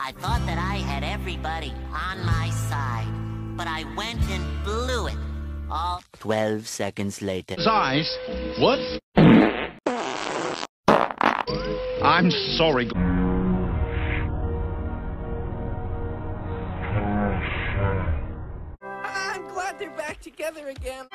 I thought that I had everybody on my side, but I went and blew it. All 12 seconds later. Eyes? What? I'm sorry. I'm glad they're back together again.